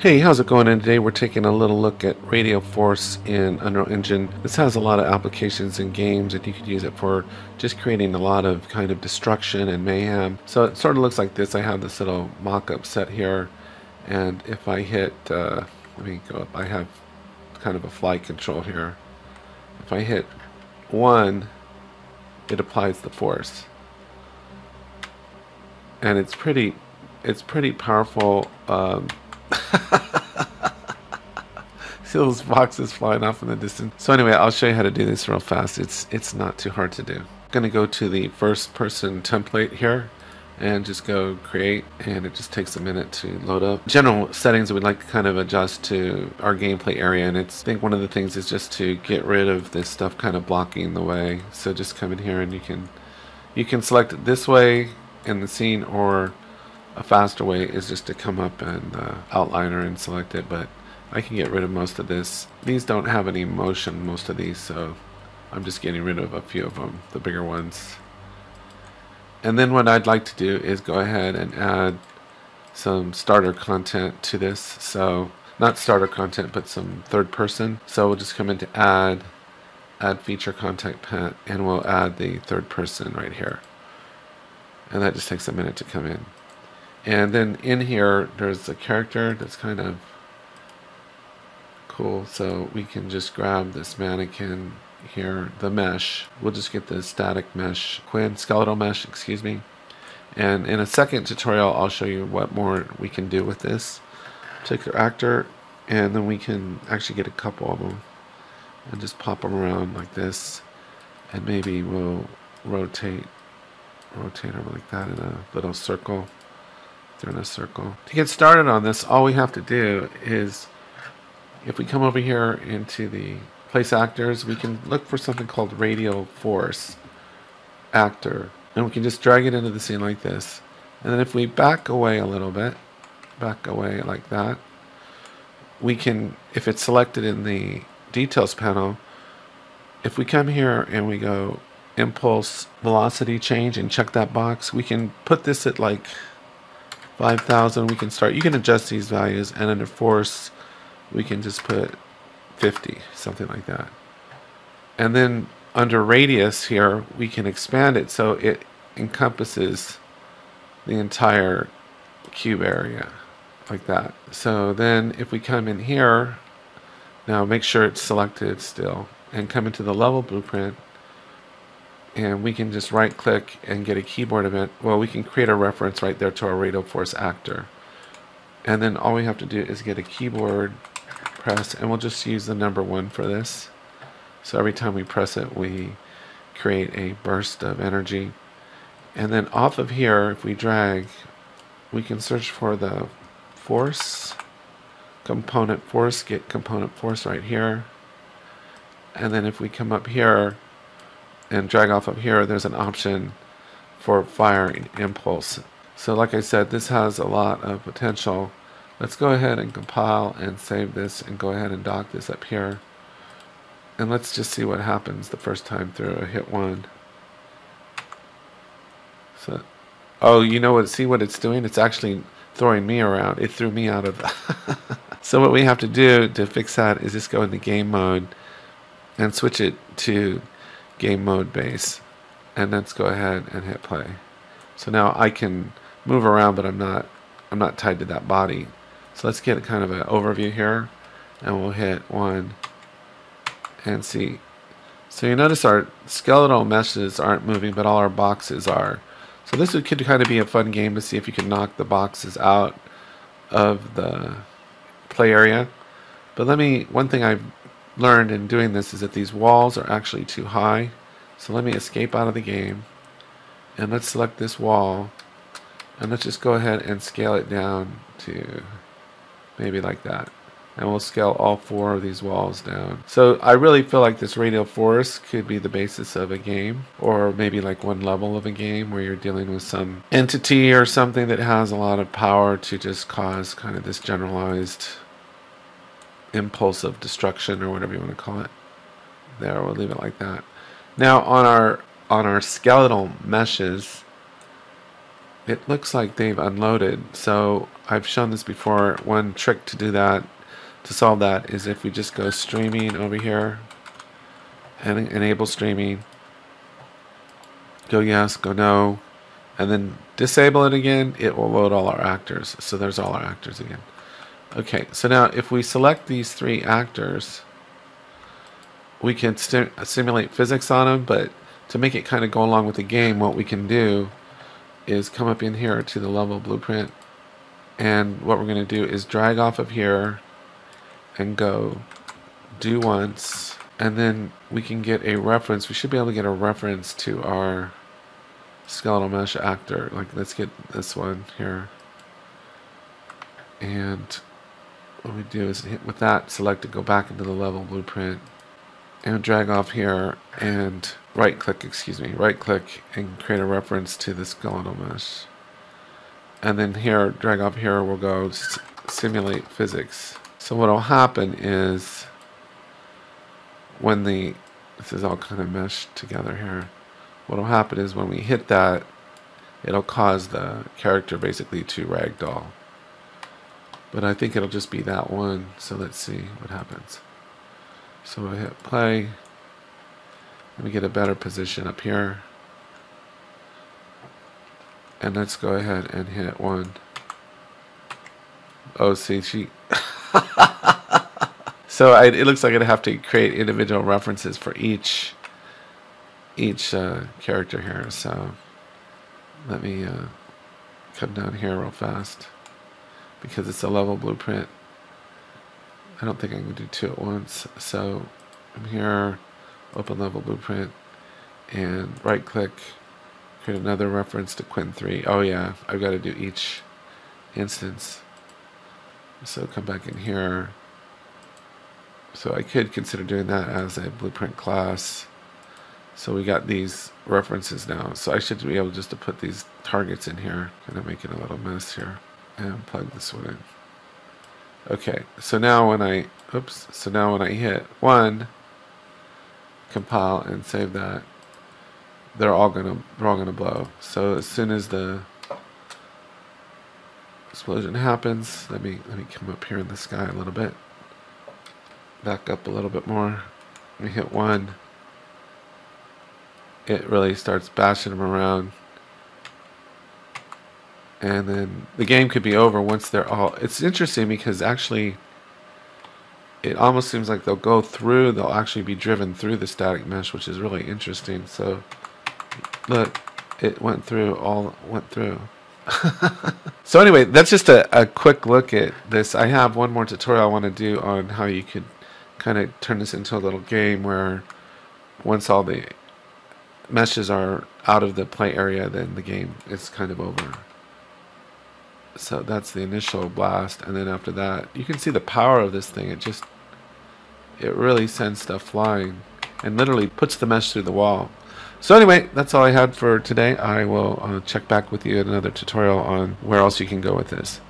Hey, how's it going? And today we're taking a little look at Radial Force in Unreal Engine. This has a lot of applications in games and you could use it for just creating a lot of kind of destruction and mayhem. So it sort of looks like this. I have this little mock-up set here and if I hit, uh, let me go up, I have kind of a flight control here. If I hit 1, it applies the force. And it's pretty, it's pretty powerful um, See those boxes flying off in the distance. So anyway, I'll show you how to do this real fast. It's it's not too hard to do. I'm gonna go to the first person template here and just go create and it just takes a minute to load up. General settings we'd like to kind of adjust to our gameplay area and it's I think one of the things is just to get rid of this stuff kind of blocking the way. So just come in here and you can you can select this way in the scene or a faster way is just to come up and uh, outliner and select it, but I can get rid of most of this. These don't have any motion, most of these, so I'm just getting rid of a few of them, the bigger ones. And then what I'd like to do is go ahead and add some starter content to this. So not starter content, but some third person. So we'll just come into add, add feature content pack, and we'll add the third person right here. And that just takes a minute to come in. And then in here, there's a character that's kind of cool. So we can just grab this mannequin here, the mesh. We'll just get the static mesh, Quinn, skeletal mesh, excuse me. And in a second tutorial, I'll show you what more we can do with this particular actor. And then we can actually get a couple of them and just pop them around like this. And maybe we'll rotate, rotate them like that in a little circle in a circle. To get started on this, all we have to do is, if we come over here into the place actors, we can look for something called radial force actor. And we can just drag it into the scene like this. And then if we back away a little bit, back away like that, we can, if it's selected in the details panel, if we come here and we go impulse velocity change and check that box, we can put this at like 5,000 we can start you can adjust these values and under force we can just put 50 something like that. And then under radius here we can expand it so it encompasses the entire cube area like that. So then if we come in here now make sure it's selected still and come into the level blueprint and we can just right click and get a keyboard event. Well, we can create a reference right there to our Radial Force actor. And then all we have to do is get a keyboard press, and we'll just use the number one for this. So every time we press it, we create a burst of energy. And then off of here, if we drag, we can search for the force, component force, get component force right here. And then if we come up here, and drag off up here, there's an option for firing impulse. So like I said, this has a lot of potential. Let's go ahead and compile and save this and go ahead and dock this up here. And let's just see what happens the first time through. I hit one. So, oh, you know what? See what it's doing? It's actually throwing me around. It threw me out of. so what we have to do to fix that is just go into game mode and switch it to game mode base and let's go ahead and hit play. So now I can move around but I'm not I'm not tied to that body. So let's get kind of an overview here and we'll hit one and see. So you notice our skeletal meshes aren't moving but all our boxes are. So this could kind of be a fun game to see if you can knock the boxes out of the play area. But let me one thing I've learned in doing this is that these walls are actually too high. So let me escape out of the game. And let's select this wall. And let's just go ahead and scale it down to maybe like that. And we'll scale all four of these walls down. So I really feel like this Radial Force could be the basis of a game. Or maybe like one level of a game where you're dealing with some entity or something that has a lot of power to just cause kind of this generalized impulse of destruction or whatever you want to call it. There, we'll leave it like that. Now on our on our skeletal meshes, it looks like they've unloaded. So I've shown this before. One trick to do that, to solve that, is if we just go streaming over here and enable streaming, go yes, go no, and then disable it again, it will load all our actors. So there's all our actors again. Okay, so now if we select these three actors, we can simulate physics on them, but to make it kind of go along with the game, what we can do is come up in here to the level blueprint. And what we're going to do is drag off of here and go do once. And then we can get a reference. We should be able to get a reference to our skeletal mesh actor. Like let's get this one here. And what we do is hit with that select to go back into the level blueprint and drag off here and right click, excuse me, right click and create a reference to the skeletal mesh. And then here, drag off here, we'll go simulate physics. So what will happen is when the, this is all kind of meshed together here, what will happen is when we hit that, it'll cause the character basically to ragdoll. But I think it'll just be that one, so let's see what happens. So I hit play. Let me get a better position up here. And let's go ahead and hit one. Oh, see, she... so I, it looks like I'd have to create individual references for each each uh, character here. So let me uh, come down here real fast because it's a level blueprint. I don't think I can do two at once. So I'm here, open level blueprint, and right click, create another reference to Quinn 3. Oh yeah, I've got to do each instance. So come back in here. So I could consider doing that as a blueprint class. So we got these references now. So I should be able just to put these targets in here. Kind of making a little mess here. And plug this one in. Okay, so now when I, oops, so now when I hit one, compile and save that, they're all gonna, they're all gonna blow. So as soon as the explosion happens, let me, let me come up here in the sky a little bit, back up a little bit more, let me hit one, it really starts bashing them around and then the game could be over once they're all it's interesting because actually it almost seems like they'll go through they'll actually be driven through the static mesh which is really interesting. So look it went through all went through. So anyway that's just a, a quick look at this. I have one more tutorial I want to do on how you could kind of turn this into a little game where once all the meshes are out of the play area then the game is kind of over so that's the initial blast and then after that you can see the power of this thing. It just it really sends stuff flying and literally puts the mesh through the wall. So anyway that's all I had for today. I will uh, check back with you in another tutorial on where else you can go with this